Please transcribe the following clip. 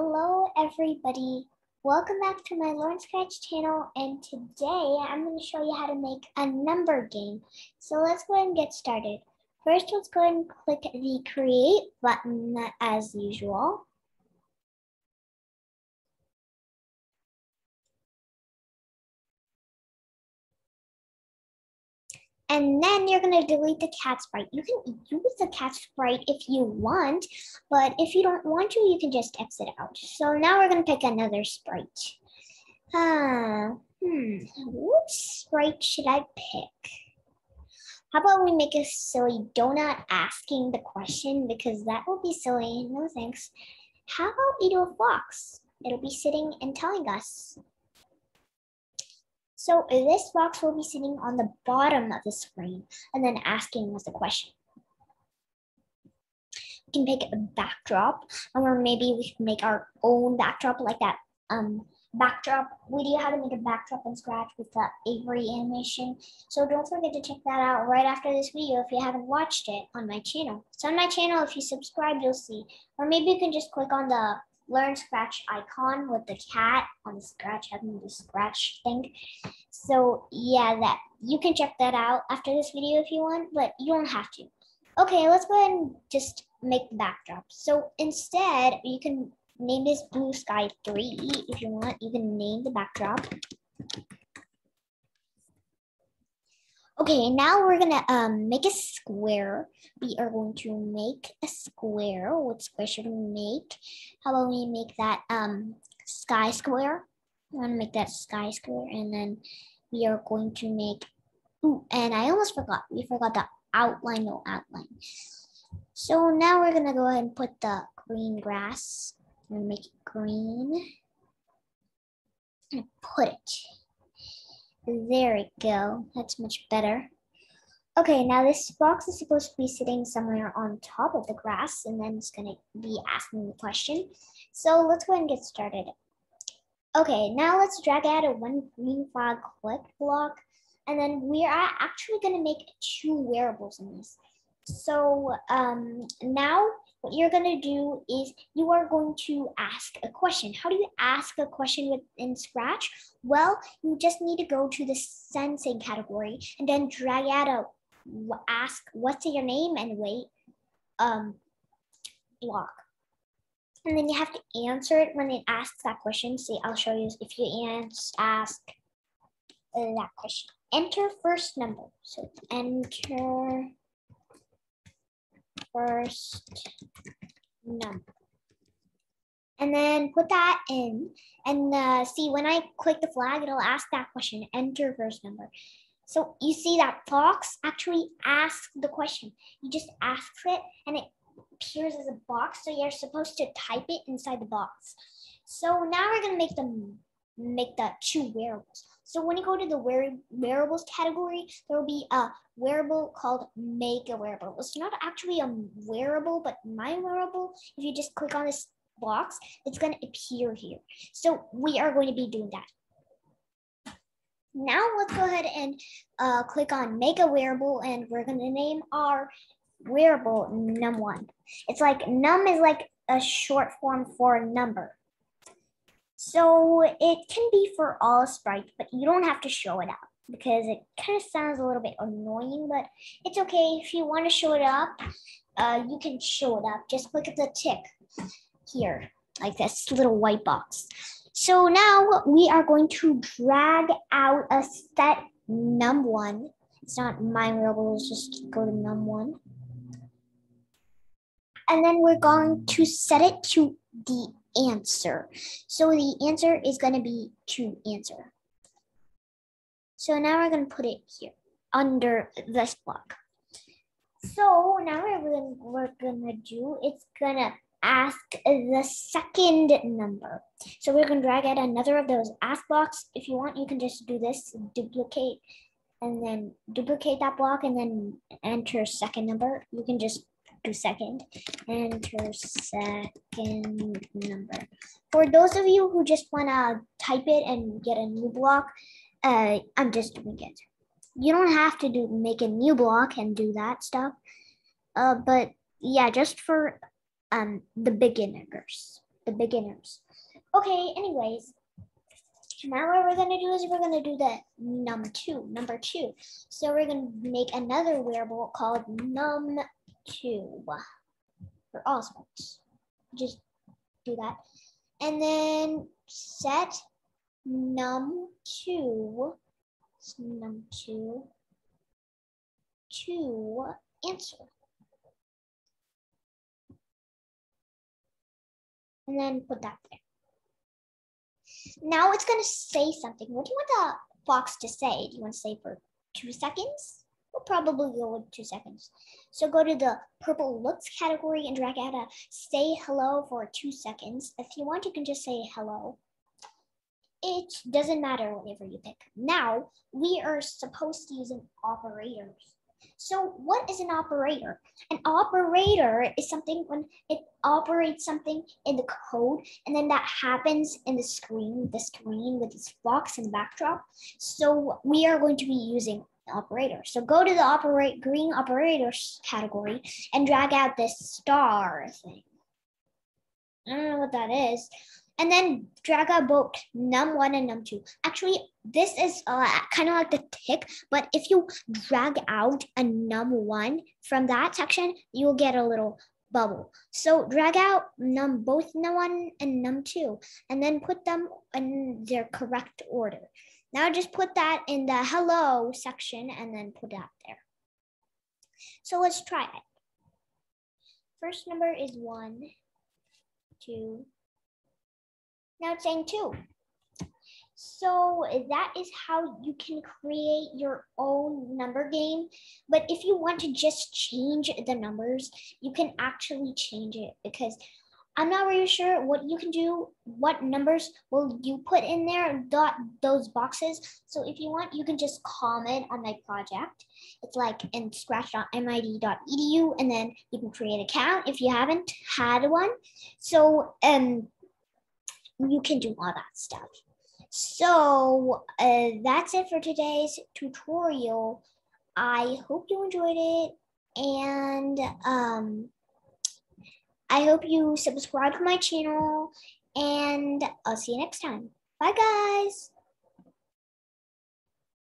Hello everybody. Welcome back to my Learn Scratch channel and today I'm going to show you how to make a number game. So let's go ahead and get started. First let's go ahead and click the create button as usual. And then you're gonna delete the cat sprite. You can use the cat sprite if you want, but if you don't want to, you can just exit out. So now we're gonna pick another sprite. Uh, hmm, what sprite should I pick? How about we make a silly donut asking the question because that will be silly, no thanks. How about we do a fox? It'll be sitting and telling us so this box will be sitting on the bottom of the screen and then asking us a question. We can pick a backdrop or maybe we can make our own backdrop like that um, backdrop video, how to make a backdrop in Scratch with the Avery animation. So don't forget to check that out right after this video if you haven't watched it on my channel. So on my channel, if you subscribe, you'll see. Or maybe you can just click on the learn scratch icon with the cat on the scratch having the scratch thing. So yeah that you can check that out after this video if you want but you don't have to. Okay let's go ahead and just make the backdrop. So instead you can name this blue sky 3 if you want you can name the backdrop Okay, now we're gonna um, make a square. We are going to make a square. What square should we make? How about we make that um, sky square? I'm gonna make that sky square and then we are going to make, ooh, and I almost forgot, we forgot the outline, no outline. So now we're gonna go ahead and put the green grass. I'm gonna make it green and put it there we go. That's much better. Okay, now this box is supposed to be sitting somewhere on top of the grass and then it's gonna be asking the question. So let's go ahead and get started. Okay, now let's drag out a one green flag click block and then we are actually gonna make two variables in this. So um, now what you're going to do is you are going to ask a question. How do you ask a question within Scratch? Well, you just need to go to the sensing category and then drag out a ask what's your name and wait um, block. And then you have to answer it when it asks that question. See, I'll show you if you ask that question. Enter first number. So enter first number. And then put that in and uh, see when I click the flag, it'll ask that question, enter first number. So you see that box actually asks the question. You just ask it and it appears as a box. So you're supposed to type it inside the box. So now we're gonna make them make the two variables. So when you go to the wear variables category, there will be a variable called Make a Variable. It's not actually a variable, but my variable. If you just click on this box, it's going to appear here. So we are going to be doing that. Now let's go ahead and uh, click on Make a Variable, and we're going to name our variable num1. It's like num is like a short form for number. So it can be for all sprites, but you don't have to show it up because it kind of sounds a little bit annoying, but it's okay. If you want to show it up, uh, you can show it up. Just click at the tick here, like this little white box. So now we are going to drag out a set num1. It's not my variable, let's just go to num1. And then we're going to set it to the answer. So the answer is going to be to answer. So now we're going to put it here under this block. So now we're, we're going to do, it's going to ask the second number. So we're going to drag out another of those ask blocks. If you want, you can just do this, duplicate, and then duplicate that block and then enter second number. You can just to second, enter second number. For those of you who just want to type it and get a new block, uh, I'm just doing it. You don't have to do make a new block and do that stuff. Uh, but yeah, just for um, the beginners, the beginners. Okay, anyways, now what we're gonna do is we're gonna do the num two, number two. So we're gonna make another variable called num two for Osmonds. Just do that. And then set num two, num two to answer. And then put that there. Now it's going to say something. What do you want the box to say? Do you want to say for two seconds? Probably go with two seconds. So go to the purple looks category and drag out a say hello for two seconds. If you want, you can just say hello. It doesn't matter whatever you pick. Now we are supposed to use an operator. So what is an operator? An operator is something when it operates something in the code and then that happens in the screen, the screen with this box and backdrop. So we are going to be using operator. So go to the operate green operators category and drag out this star thing. I don't know what that is and then drag out both num1 and num2. Actually, this is uh, kind of like the tick, but if you drag out a num1 from that section, you'll get a little bubble. So drag out num both num1 and num2, and then put them in their correct order. Now just put that in the hello section and then put that there. So let's try it. First number is one, two, now it's saying two. So that is how you can create your own number game. But if you want to just change the numbers, you can actually change it because I'm not really sure what you can do, what numbers will you put in there, dot those boxes. So if you want, you can just comment on my project. It's like in scratch.mit.edu and then you can create an account if you haven't had one. So um you can do all that stuff. So uh, that's it for today's tutorial. I hope you enjoyed it and um, I hope you subscribe to my channel and I'll see you next time. Bye guys.